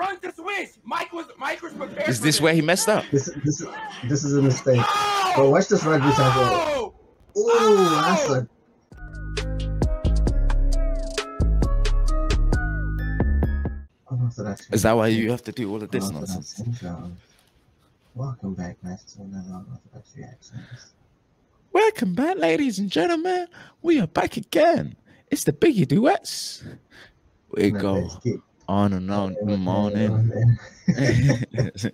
run to switch. Mike was Mike was prepared. Is for this where he messed up? This this is this is a mistake. Oh! But watch this rugby tackle. Oh! Ooh, oh! that's a oh, unorthodox. Is that why you have to do all of this oh, nonsense? Welcome back, guys, to another unorthodox reactions. Welcome back, ladies and gentlemen. We are back again. It's the Biggie Duets. We go let's keep- on and on in the morning.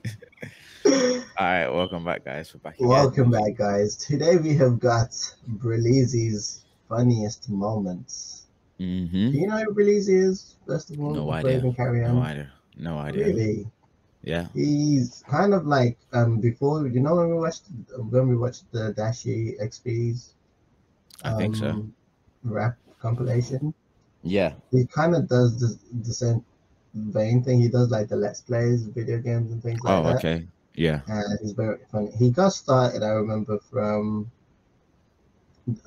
All right, welcome back, guys. We're back again. Welcome back, guys. Today we have got Berleezy's funniest moments. Do Mm-hmm. you know who Breleezy is? First of all, No idea. even carry on. No idea. No idea. Really, Yeah. he's kind of like um before you know when we watched when we watched the DashieXP's I think so. um, rap compilation. Yeah. He kind of does the the same vein thing. He does like the let's plays, video games, and things like Oh, that. Oh, okay. Yeah. and he's very funny. He got started, I remember from.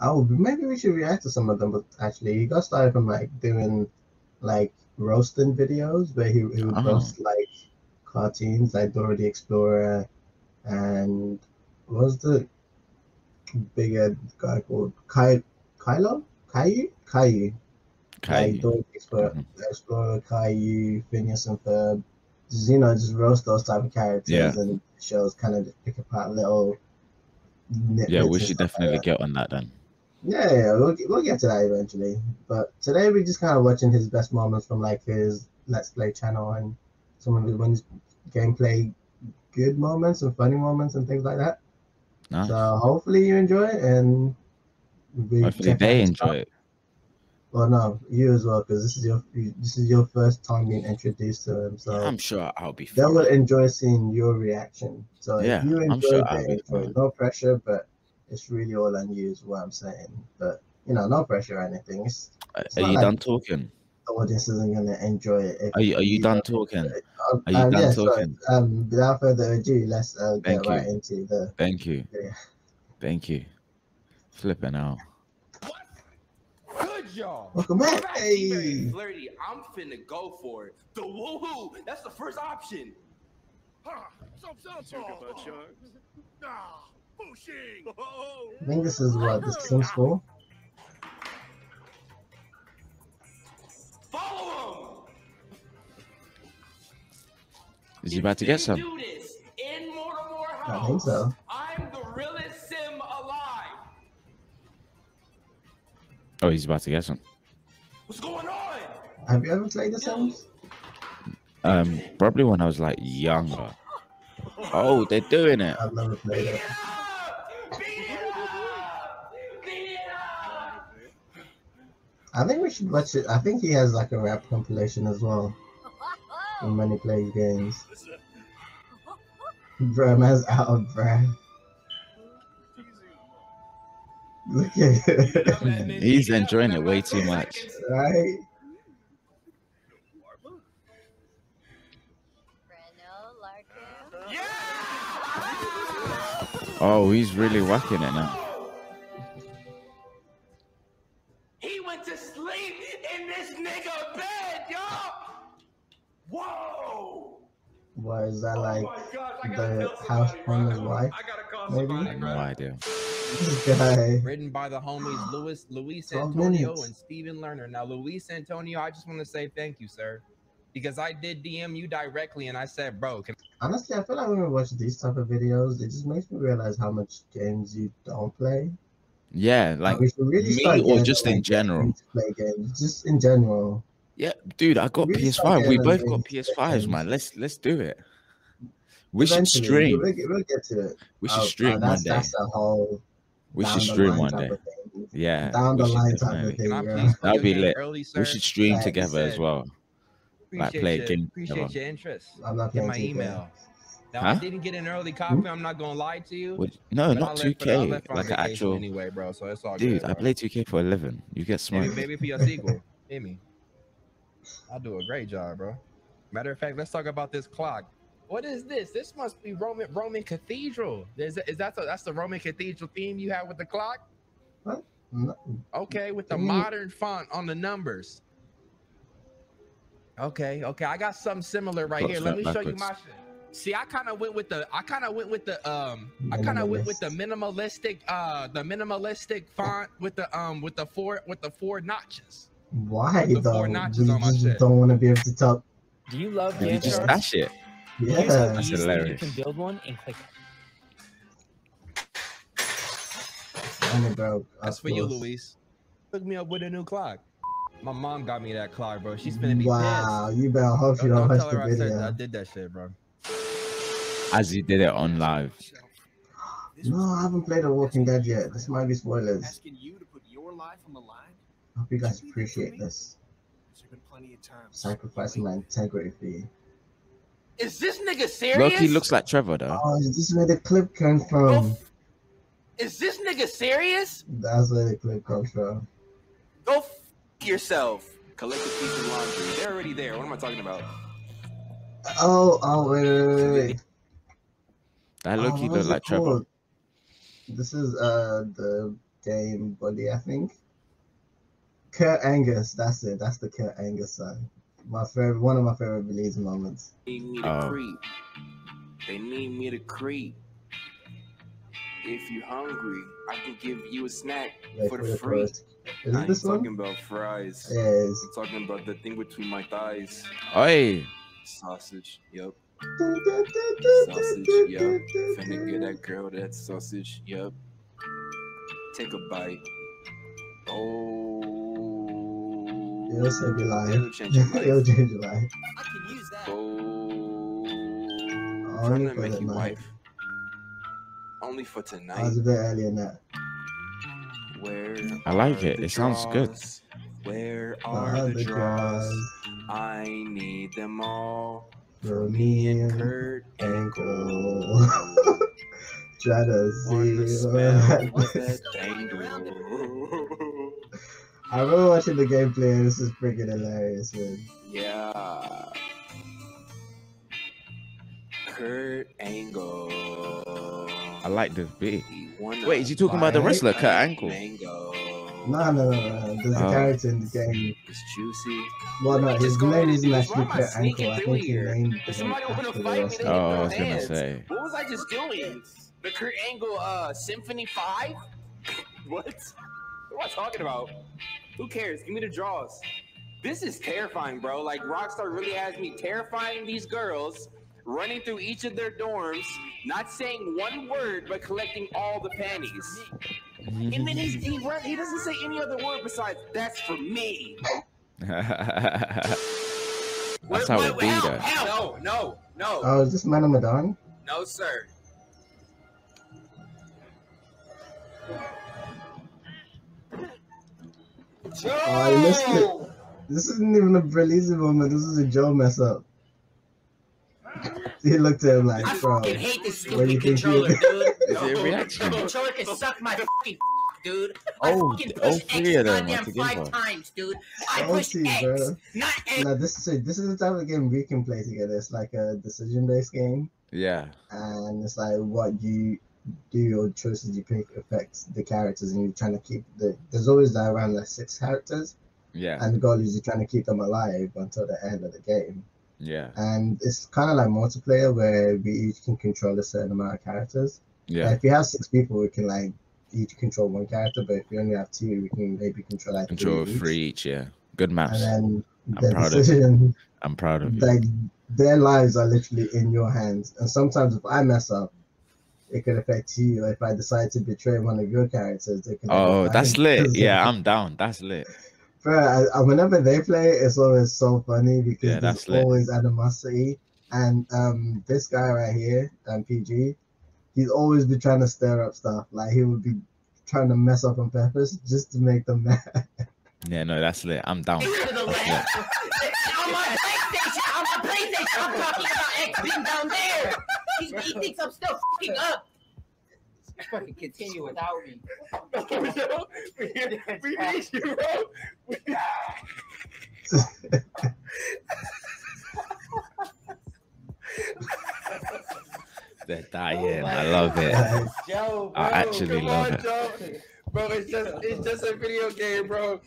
Oh, maybe we should react to some of them. But actually, he got started from like doing like roasting videos where he, he would Oh. roast like cartoons like Dora the Explorer, and what was the bigger guy called Kai Kylo Caillou Caillou Okay. like Explorer, Mhm. Explorer Caillou Phineas and Ferb just, you know, just roast those type of characters Yeah. and shows kind of pick apart little. Yeah, we should stuff like definitely get on that then. Yeah, yeah, we'll, get- we'll get to that eventually. But today we're just kind of watching his best moments from like his Let's Play channel and some of his his gameplay good moments and funny moments and things like that. Nice. So hopefully you enjoy it and Hopefully they enjoy it. Well, no, you as well, because this is your this is your first time being introduced to him. So I'm sure I'll be they will enjoy seeing your reaction. So Yeah, if you I'm enjoy sure be enjoy. fine. No pressure, but it's really all on you is what I'm saying. But you know, no pressure or anything. It's, Are it's are you like- done talking? the audience isn't gonna enjoy it. Are you are you done talking? it. Are you Um, done yeah, so, talking? um, without further ado, let's uh, get Thank you. right into the. Thank you. Yeah. Thank you. Flipping out. Good y'all. Welcome back. Back, Hey. flirty. I'm finna go for it. The woohoo. That's the first option. Huh. I think this is what this seems for. Follow him. Is he about to get some? Do this in Mortimer I House. think so. Oh, he's about to get some. What's going on? Have you ever played The Sims? Um, probably when I was like younger. Oh, they're doing it. I've never played it. Beat it up! Beat it up! I think we should watch it. I think he has like a rap compilation as well. When when he plays games. Bro, man's out of breath. Look at it. He's enjoying it way too much. right? Breno, Larkin. Yeah! Oh, he's really whacking it now. He went to sleep in this nigga bed, y'all. Whoa! What is that Oh like? my gosh, I the house somebody, from bro. his wife, I gotta call maybe? I somebody, have bro. no idea. This guy. written by the homies Luis Luis Antonio minutes. and Steven Lerner. Now, Luis Antonio, I just want to say thank you, sir, because I did DM you directly and I said, bro, can Honestly, I feel like when we watch these type of videos, it just makes me realize how much games you don't play. Yeah, like we really me start or just in like, general? play games, just in general. yeah, dude, I got Really PS5. We both got PS5s, man. Let's let's do it. We should Eventually, stream. We'll, get- we'll get to it. We should Oh, stream oh, one that's, day. That's a whole We down should stream one day. Yeah, Down the line type of thing. can I bro. please put That'd be lit. early. We should stream Facts. together as Said- well. like, Appreciate play a your- game Appreciate together. your interest. I'm not Get my email. Now Huh? I didn't get an early hmm? copy. I'm not gonna lie to you. Would- no, not two for the- I K. left on Like an actual anyway, bro. So it's all dude. good. I bro. play two K for a living. You get Maybe, smart. maybe for your sequel. Hit me. I'll do a great job, bro. Matter of fact, let's talk about this clock. What is this? This must be Roman Roman Cathedral. Is, is that the, that's the Roman Cathedral theme you have with the clock? No, Okay, with the Mm. modern font on the numbers. Okay, okay. I got something similar right Flip here. Let me flap show you my shit. See, I kind of went with the I kind of went with the um I kind of went with the minimalistic uh the minimalistic font with the um with the four with the four notches. Why the though? four notches on my just shit. don't want to be able to tell. Do you love Gantt just charts? dash it? Yeah. Here's how That's easily hilarious. You can build one and click it. And it broke. That's of for you, course. Luis. Hook me up with a new clock. My mom got me that clock, bro. She's gonna be Wow, pissed. you better hope Don't, you don't don't watch tell the her I said. I did that shit, bro. As you did it on live. No, I haven't played The Walking Dead yet. This might be spoilers. Asking you to put your life on the line. I Hope you guys appreciate this. There's been plenty of times. Sacrificing my integrity for you. Is this nigga serious? Loki looks like Trevor though. Oh, is this where the clip comes Go from? Is this nigga serious? That's where the clip comes from. Go f- yourself. Collect a piece of laundry. They're already there. What am I talking about? Oh, oh, wait, wait, wait, wait. That Oh, Loki what looked was it like Trevor. This is uh the game body, I think. Kurt Angus, that's it. That's the Kurt Angus son. My favorite, one of my favorite release moments. They need me to Oh. creep. They need me to creep. If you're hungry, I can give you a snack Wait for for the the free. first. Is I it ain't this talking one? about fries. Yes. I'm talking about the thing between my thighs. Oi, Sausage. Yup. Sausage. Yup. Finna get that girl that sausage. Yup. Take a bite. Oh. It'll save your life. It'll change your life. It'll change your life. I can use that. Oh. Only Trying to for make you night. wife. Only for oh, tonight. I tonight. was a bit early in that. Where I like it. It sounds good. Where are the draws? draws I need them all. for me and Kurt ankle. Try to Wanna see I remember watching the gameplay and this is freaking hilarious, man. Yeah. Kurt Angle. I like this bit. He wanna Wait, is he talking about the wrestler, Kurt Angle? Mango. No, no, no, no. There's a Oh. character in the game. It's juicy. Well, no, his Just go name ahead isn't do this. Why actually Kurt Angle. Ankle. I through think he here? named If him somebody wanna fight me, they- Oh, I was gonna say. What was I just doing? The Kurt Angle uh Symphony 5? what? What am I talking about? Who cares? Give me the draws. This is terrifying, bro. Like Rockstar really has me terrifying these girls, running through each of their dorms, not saying one word but collecting all the panties. And then he's, he run, he doesn't say any other word besides "that's for me." That's how it be hell, though. no, no, no, Oh, is this Man of Medan? no, sir. Oh, you missed it. This isn't even a release moment. This is a Joe mess up. He looked at him like, I bro. fucking hate this what do you stupid think controller, dude. Is it a reaction? The controller can suck my fucking dude. I Oh, fucking all pushed three X of them are goddamn five together. times, dude. I pushed Salty, X, bro. not X. Now this is this is the type of game we can play together. It's like a decision-based game, Yeah. and it's like what you do your choices you pick affects the characters, and you're trying to keep the. There's always like around like six characters, Yeah. and the goal is you're trying to keep them alive until the end of the game. Yeah. And it's kind of like multiplayer where we each can control a certain amount of characters. Yeah. Like, if you have six people, we can like each control one character, but if we only have two, we can maybe control like Control three. each. three each. Yeah. Good maps. And then I'm the proud of you. I'm proud of you. like their lives are literally in your hands and sometimes if i mess up it could affect you if i decide to betray one of your characters it can Oh, that's mine. lit. Yeah, I'm down. That's lit. Bro, I, I- whenever they play it's always so funny because Yeah, there's that's lit. always animosity and um this guy right here um pg he's always been trying to stir up stuff like he would be trying to mess up on purpose just to make them mad Yeah, no, that's lit. I'm down. to the That's lit. left. on my PlayStation, on my PlayStation, I'm talking about X being down there. He, he thinks I'm still fucking up. Fucking continue without me. we need you, bro. They're dying. Oh I love it. Joe, bro. I actually Come love on, it. Joe. Bro, it's just it's just a video game, bro.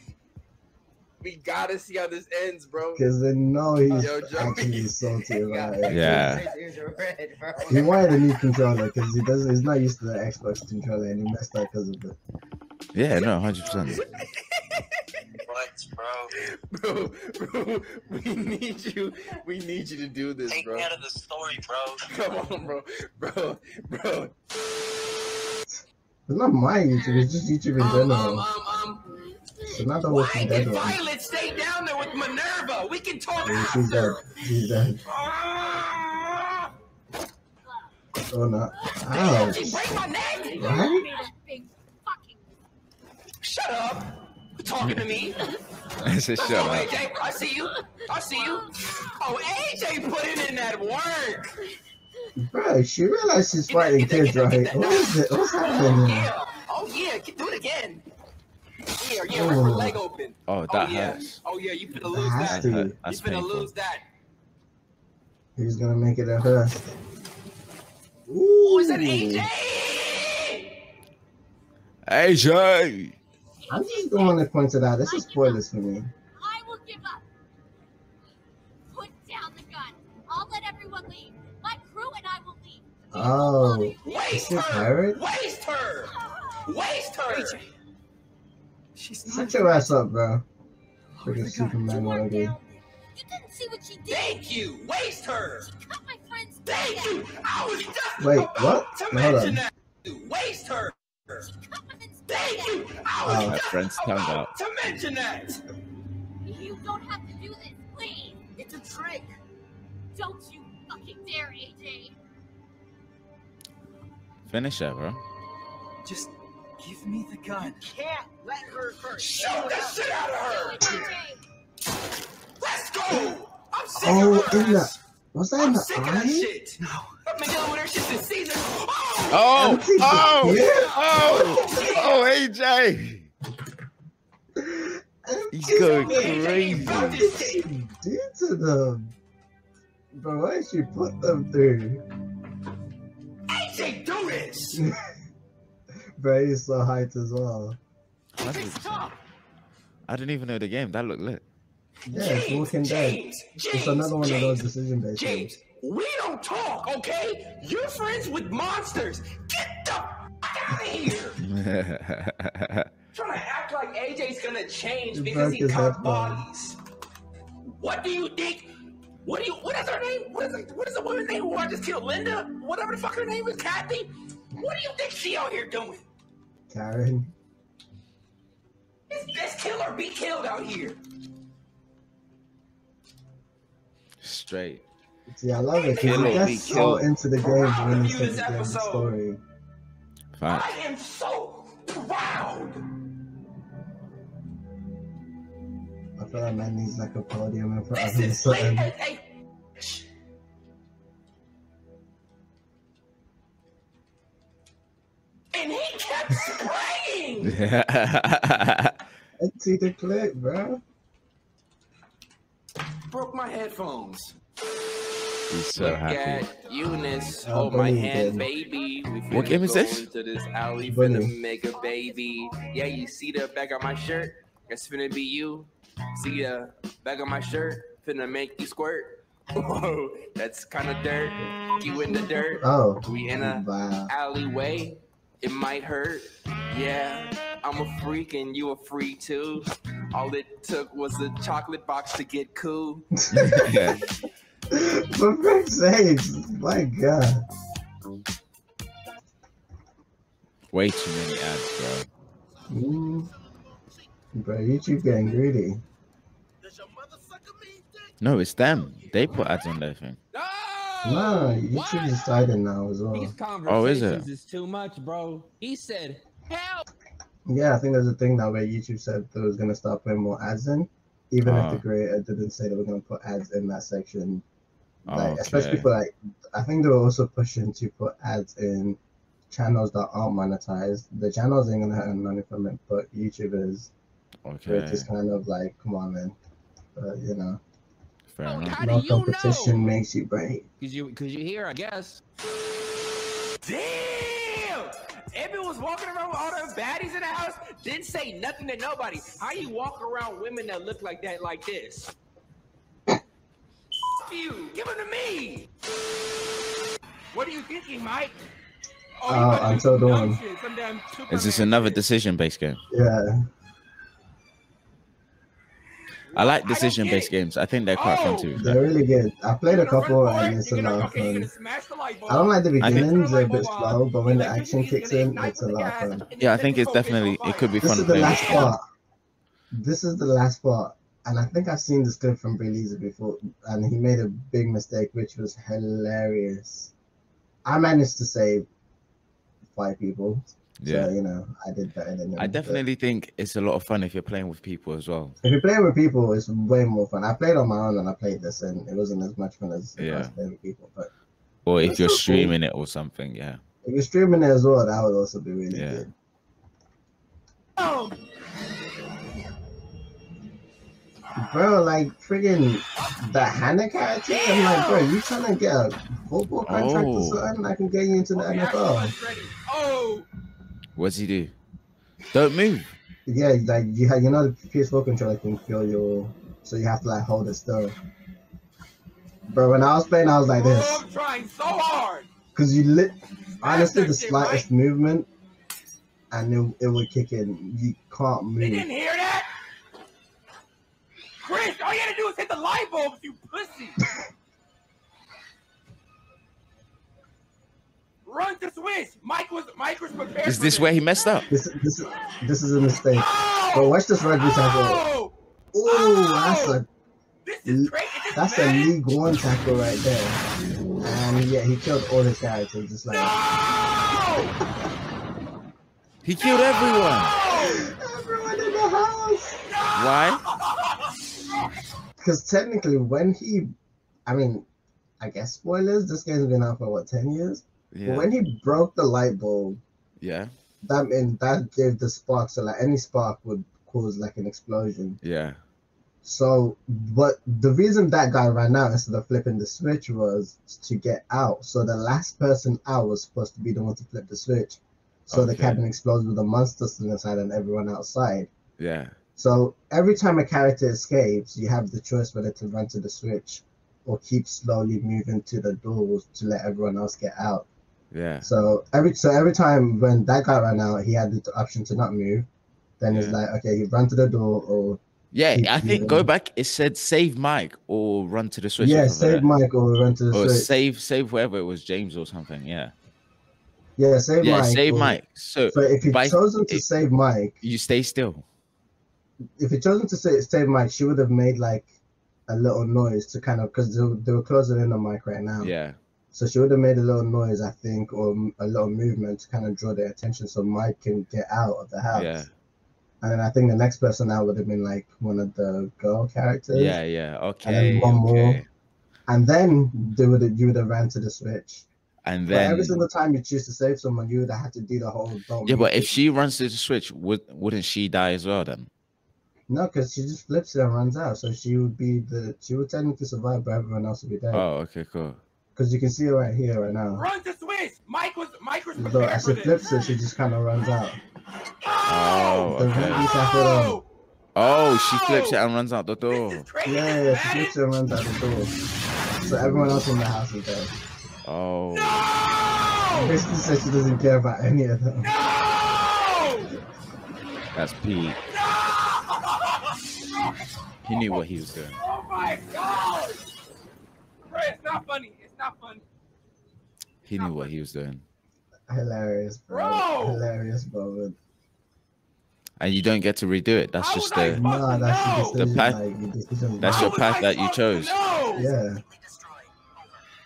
We gotta see how this ends, bro. Because they know he's Yo, Joey. actually salty about it. Yeah. His red. He wanted a new controller because he doesn't. He's not used to the Xbox controller, and he messed up because of it. Yeah, no, hundred percent. What, bro? bro, bro, we need you. We need you to do this, Take bro. me out of the story, bro. Come on, bro, bro, bro. It's not my YouTube. It's just YouTube in Um, general. um, um, Why Walking did Dead one. Violet stay down there with Minerva? We can talk Yeah, She's dead. after. She's dead. Ah! Oh no. Ow. She break my neck. Right? Shut up. You're talking to me? I said, shut oh, up. AJ, I see you. I see you. Oh, AJ putting in that work. Bro, she realized she's fighting kids, right? What is it? What's happening? Yeah. Yeah, yeah. Her Oh. leg open. Oh, Oh that yeah. hurts. Oh yeah. You finna That lose has that. to. That hurt. You That's finna painful. lose that. He's gonna make it at first? Oh, is that Ooh. AJ? AJ. I'm just going to point it out. This is spoilers for me. I will give up. Put down the gun. I'll let everyone leave. My crew and I will leave. Oh, Waste Is it her. Waste her. Waste her. She's shut your ass up, bro. Oh, Freaking You Superman weren't down. You didn't see what she did. Thank you. Waste her. She cut my friend's Thank neck. you. I was just Wait, about what? to Hold mention on. that. Waste her. She cut my friend's Thank neck. you. I Oh. was My just friend's tongue about out. to mention that. You don't have to do this, please. It's a trick. Don't you fucking dare, AJ. Finish that, bro. Just give me the gun. Can't let her first. Shoot the shit out of her. Let's go. I'm sick Oh, of her. in ass. was that in I'm the sick of that eye? shit. No. I've been dealing with her shit this season. Oh. Oh, oh, clip? oh, oh, AJ. Oh, He's going crazy. What did she do to them? Bro, why did she put them through? AJ, do this. Bro, he's height as well. That's It's. I didn't even know the game. That looked lit. Yeah, it's Walking Dead. James, It's another one of those decision based James, we don't talk, okay? You're friends with monsters. Get the out of here. Trying to act like AJ's gonna change You because he his caught bodies. What do you think? What do you? What is her name? What is it? What is the woman's name who I just killed? Linda? Whatever the fuck her name is, Kathy. What do you think she out here doing? Karen. It's best kill or be killed out here. Straight. See, I love it because Kill he or so killed. into the game Proud when of you this the episode. story. Fact. I am so proud. I feel like man needs like a podium in front of This him. He kept spraying. Empty the clip, bro. Broke my headphones. He's so Look happy. at Eunice, I hold my hand, it. baby. We What finna game is go this? Into this alley, Bunny. finna make a baby. Yeah, you see the back of my shirt? It's finna be you. See the back of my shirt? Finna make you squirt. Whoa, that's kind of dirt. You in the dirt? Oh, We in a wow. alleyway. It might hurt. Yeah, I'm a freak and you a freak too. All it took was a chocolate box to get cool. yeah. For Frick's sake, my god. Way too many ads, bro. Mm. Bro, YouTube getting greedy. Does your motherfucker mean that? No, it's them. They put ads on their thing. No! Nah, YouTube is decided now as well. These Oh, is it? conversations is too much, bro. He said, "Help!" Yeah, I think there's a thing now where YouTube said they was gonna start putting more ads in, even if Ah. the creator didn't say they were gonna put ads in that section. Like, Okay. especially for like, I think they were also pushing to put ads in channels that aren't monetized. The channels ain't gonna earn money from it, but YouTubers, where Okay. it's just kind of like, come on, man. But you know, Fair Oh, enough. How no do you competition know? makes you great. Cause you, cause you here, I guess. Damn! If it was walking around with all the baddies in the house, didn't say nothing to nobody. How you walk around women that look like that like this? F you, give them to me. What are you thinking, Mike? Oh, you Uh, about to do Until some dumb Dawn. shit, some damn Is this another decision-based game? Yeah. I like decision-based games. I think they're quite fun Oh. too. They're really good. I played a couple and it's a you're lot of okay, fun. smash the light. I don't like the I think- beginnings, they're a bit slow, but when the action kicks in, it's a lot of fun. Yeah, I think it's definitely it could be This fun is to the play. last part. This is the last part. And I think I've seen this clip from Berleezy before, and he made a big mistake, which was hilarious. I managed to save five people. Yeah. So, you know, I did better than him. I but definitely think it's a lot of fun if you're playing with people as well. If you're playing with people, it's way more fun. I played on my own and I played this, and it wasn't as much fun as if I was Yeah. playing with people. But Or if you're so cool. streaming it or something, yeah. if you're streaming it as well, that would also be really Yeah. good. Bro, like friggin' the Hannah character. I'm like, bro, you trying to get a football contract Oh. or something? I can get you into the Okay, action NFL. one's ready. Oh, What's he do? Don't move. Yeah, like you have, you know, the PS4 controller can feel your, so you have to like hold it still. But when I was playing, I was like oh, this, I'm trying so hard. cause you lit, honestly, the shit, slightest movement, and it, it would kick in. You can't move. They didn't hear that. Chris, all you had to do is hit the light bulbs, you pussy. Run to switch. Mike was Mike was prepared. Is this where he messed up? This, this, is this is a mistake. Oh! Bro, watch this rugby tackle. Oh! Ooh, that's a oh! This is crazy. That's a. League One tackle right there. And yeah, he killed all his characters, just like No! He killed everyone. everyone in the house. Why? Because technically, when he, I mean, I guess spoilers. This game's been out for what ten years. Yeah. when he broke the light bulb, Yeah. that mean that gave the spark. So like any spark would cause like an explosion. Yeah. So, but the reason that guy ran out instead of flipping the switch was to get out. So the last person out was supposed to be the one to flip the switch. So the cabin explodes with the monster still inside and everyone outside. Yeah. So every time a character escapes, you have the choice whether to run to the switch or keep slowly moving to the doors to let everyone else get out. Yeah. So every so every time when that guy ran out, he had the option to not move. Then it's like okay, he run to the door or Yeah. I think go back. It said save Mike or run to the switch. yeah, save Mike or run to the Or switch. save save whoever it was, James or something. Yeah. yeah, save Yeah. Mike. Save or- Mike. So So if you've by- chosen to it- save Mike, you stay still. if you chosen to say, save Mike, she would have made like a little noise to kind of because they, they were closing in on Mike right now. Yeah. So she would have made a little noise, I think, or a little movement to kind of draw their attention so Mike can get out of the house. Yeah. And then I think the next person out would have been like one of the girl characters. Yeah. Yeah. then Okay. one more. And then they would have, you would have ran to the switch. And then But every single time you choose to save someone, you would have had to do the whole yeah, but if she runs to the switch, would wouldn't she die as well then? no, because she just flips it and runs out, so she would be the she would technically survive, but everyone else would be dead. Oh, okay, cool. Because you can see right here, right now. Run to switch. Mike was Mike was Look, prepared as for she flips it, she just kind of runs out. Oh, The okay. rugby tackle them. Oh, Oh, she flips it and runs out the this door. is crazy. Yeah, This yeah, is she bad. flips it and runs out the door. So everyone else in the house is dead. Oh, No! Basically says she doesn't care about any of them. No! that's Pete. No! He knew what he was doing. Oh my god! Bro, it's not funny. It's not funny. He knew what he was doing. Hilarious, bro. Bro! Hilarious, bro. And you don't get to redo it. That's How just the fuck- No, that's no! your The path- like, decision. That's How your path I that you chose. know? Yeah.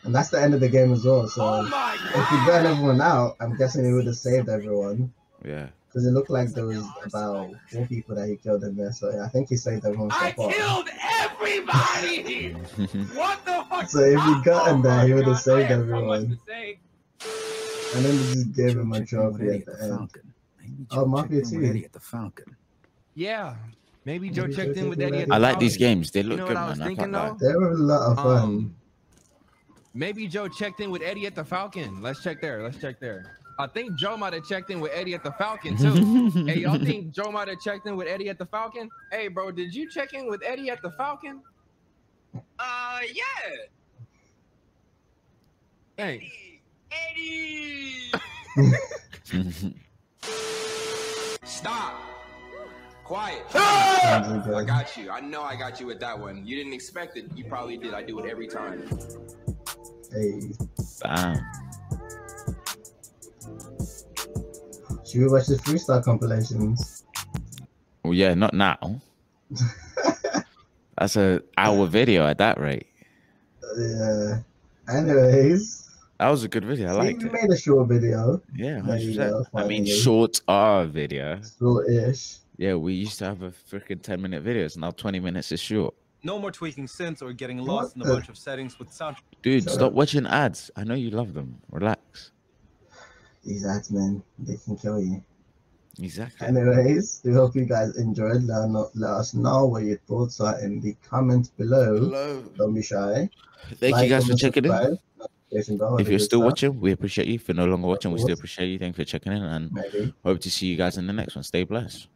And that's the end of the game as well. So Oh if you god! burn everyone out, I'm guessing he would have saved everyone. yeah. Because it looked like there was about four people that he killed in there. So I think he saved everyone so I far. killed everybody! What the fuck? So if he got in there, he would have saved I have so much everyone. And then they just gave Joe him a checked in with trophy at the the end. Oh, Mafia checked in too. At the Falcon. Yeah. Maybe Maybe Joe Joe checked in checked with in Eddie. with at the I like these games. They You look know good, what I was man. I thinking can't lie. though? They were a lot of fun. Um, maybe Joe checked in with Eddie at the Falcon. Let's check there. Let's check there. I think Joe might have checked in with Eddie at the Falcon too. hey, y'all think Joe might have checked in with Eddie at the Falcon? Hey, bro, did you check in with Eddie at the Falcon? Uh, yeah. Thanks. Eddie. Stop. Quiet. Sounds like got you. I know I got you with that one. You didn't expect it. You probably did. I do it every time. Hey, Damn. should we watch the freestyle compilations? Well, yeah, not now. That's a hour video at that rate. Yeah. Anyways, That was a good video. I see, liked we it. made a short video, Yeah, 100%. go, uh, I mean, short R video. short-ish. Yeah, we used to have a freaking 10 minute videos. Now 20 minutes is short. No more tweaking synths or getting What lost in a the- bunch of settings with sound. Dude, Shut stop watching ads. I know you love them. Relax. These ads, man, they can kill you. Exactly. Anyways, we hope you guys enjoyed. Let, let us know what your thoughts are in the comments below. Hello. Don't be shy. Thank Like, you guys for checking in. subscribe, bell, If you're still stuff. watching, we appreciate you. If you're no longer watching, we still appreciate you. Thanks for checking in and maybe hope to see you guys in the next one. Stay blessed.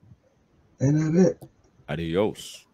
in a bit. Adios.